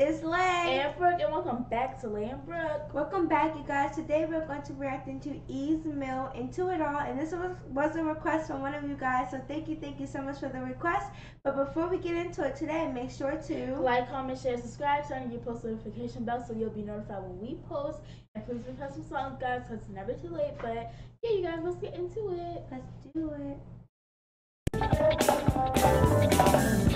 to Lae and Brook. and Welcome back, to Lambrook. Welcome back you guys. Today we're going to react into Ez Mil into it all, and this was was a request from one of you guys. So thank you, thank you so much for the request. But before we get into it today, make sure to like, comment, share, subscribe, turn on your post notification bell so you'll be notified when we post. And please request some songs, guys, because it's never too late. But yeah, you guys, let's get into it. Let's do it.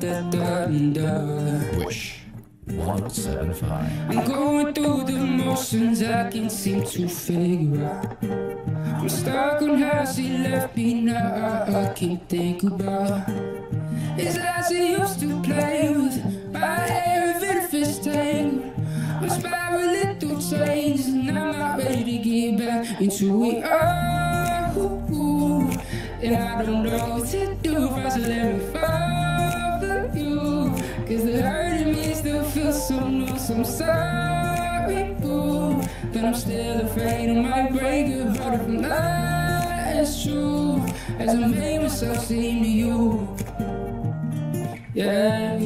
Wish 1075. I'm going through the motions I can't seem to figure out. I'm stuck on how she left me now. I can't think about it's like she used to play with my hair if it's tangled. I'm spiraling through changes and I'm not ready to get back into it. Oh, oh, oh. and I don't know what to do should let me fall I'm sorry, boo. But I'm still afraid I might break your heart if I'm not as true as I made myself seem to you. Yeah,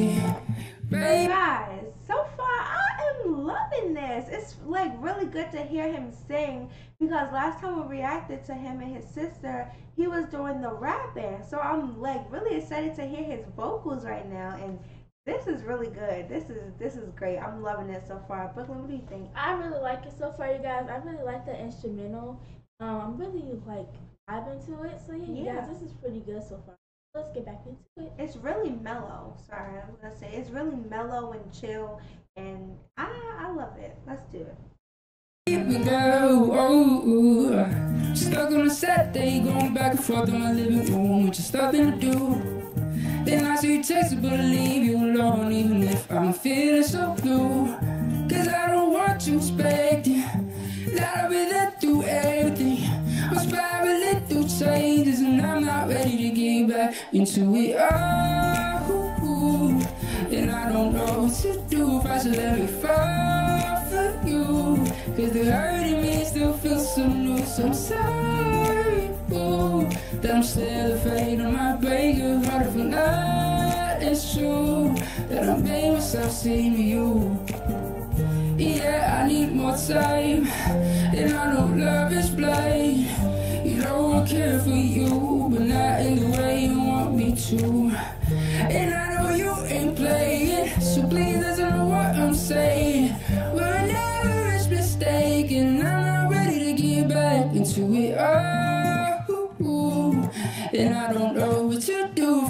baby. Guys, so far I am loving this. It's like really good to hear him sing because last time we reacted to him and his sister, he was doing the rapping. So I'm like really excited to hear his vocals right now and this is really good. This is this is great. I'm loving it so far. Brooklyn, what do you think? I really like it so far, you guys. I really like the instrumental. Um, I'm really like vibing to it. So yeah, you guys, this is pretty good so far. Let's get back into it. It's really mellow. Sorry, I was gonna say it's really mellow and chill, and I I love it. Let's do it. Here we go. Oh, ooh. Stuck on a Saturday, going back and forth in my living room with just nothing to do. Then I see text, but leave you alone, even if I'm feeling so blue. Cause I don't want you expecting that I'll be there through everything. I'm spiraling through changes, and I'm not ready to get back into it. Oh, and I don't know what to do if I should let me fall for you. Cause the hurt in me still feels so new. So I'm sorry, boo, that I'm still afraid I might break your not as true. That I made myself seem you. Yeah, I need more time, and I know love is blind. You know I care for you, but not in the way you want me to. And I know you ain't playing,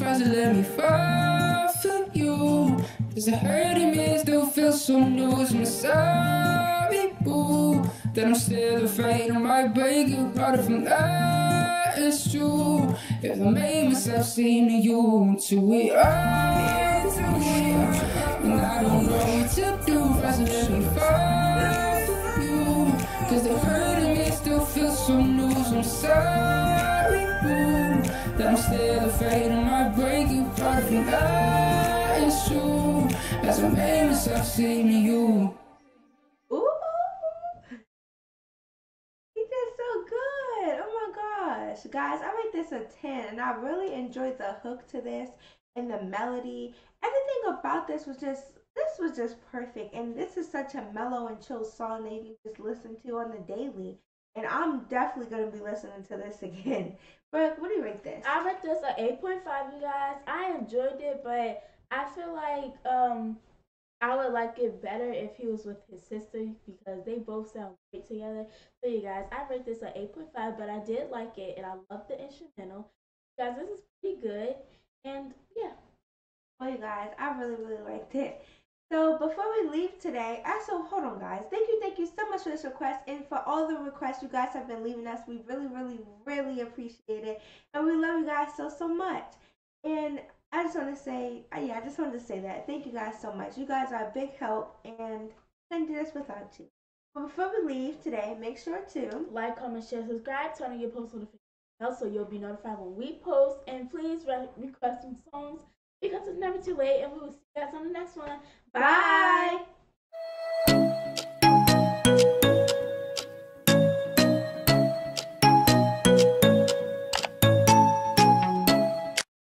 to I should let me fall for you. Cause the hurt in me still feels so new. I'm sorry, boo, that I'm still afraid I might break heart if I'm not as true. If I made myself seem to you to it. Oh, and I don't know what to do I should let me fall for you. Cause the hurt in me still feels so new. I'm sorry, that I'm still afraid I might break your heart if I'm true. As I made myself seem to you. Ooh, he did so good. Oh my gosh, guys, I rate this a ten, and I really enjoyed the hook to this and the melody. Everything about this was just this was just perfect, and this is such a mellow and chill song that you can just listen to on the daily. And I'm definitely gonna be listening to this again. Brook, what do you rate this? I rate this a eight point five, you guys. I enjoyed it, but I feel like um I would like it better if he was with his sister because they both sound great together. So you guys, I rate this a eight point five, but I did like it and I love the instrumental. You guys, this is pretty good. And yeah. Well, you guys, I really, really liked it. So before we leave today, also hold on, guys. Thank you, thank you so much for this request and for all the requests you guys have been leaving us. We really, really, really appreciate it, and we love you guys so, so much. And I just want to say, uh, yeah, I just wanted to say that. Thank you guys so much. You guys are a big help, and couldn't do this without you. But before we leave today, make sure to Like, comment, share, subscribe, turn on your post notifications so you'll be notified when we post. And please re- request some songs because it's never too late. And we will see you guys on the next one. Bye. Bye.